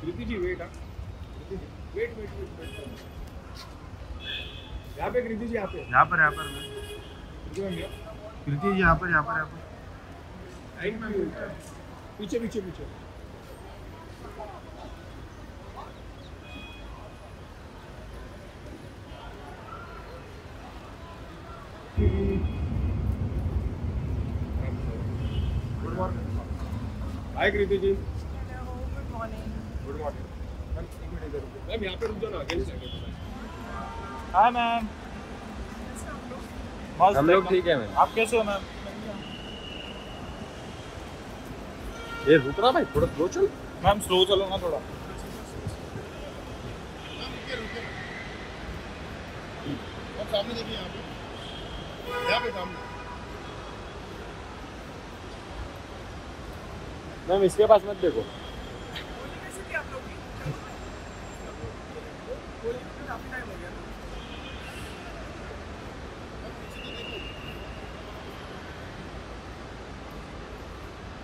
कृति ji wait हाँ। Wait wait wait wait यहाँ पे कृति जी यहाँ पे। यहाँ पर यहाँ पर कृति यहाँ। जी यहाँ पर यहाँ पर यहाँ पर। पीछे पीछे पीछे। हाय कृति जी मैम एक मिनट इधर रुको मैम यहाँ पे रुक जाओ ना हाय मैम हम लोग ठीक है मैम आप कैसे हो मैम ये रुक रहा भाई थोड़ा स्लो चल। मैम स्लो चलो ना थोड़ा। सामने देखिए यहाँ पे यहाँ पे सामने मैम इसके पास मत देखो बोलिए कैसे थे आप लोग भी? बोलिए तो काफ़ी टाइम हो गया ना।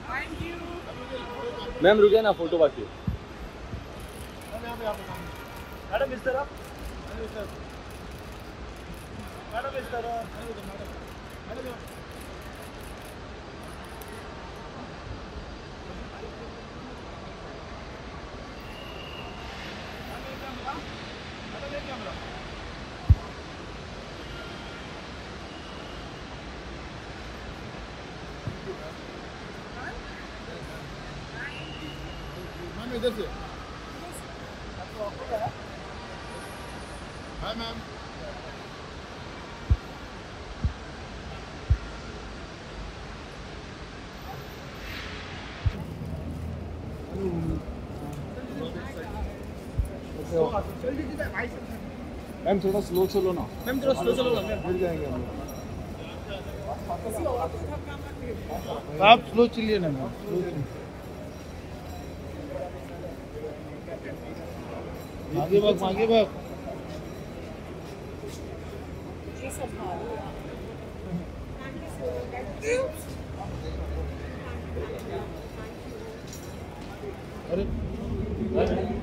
Thank you. मैम रुके ना फ़ोटो बाकी तरफ़। मैम इधर से। हाय मैम मैम थोड़ा स्लो चलो ना। मैम थोड़ा स्लो चलो ना गिर जाएँगे हम। लोग आप स्लो चलिए ना मैम स्लो चलिए आगे भाग आगे भाग अरे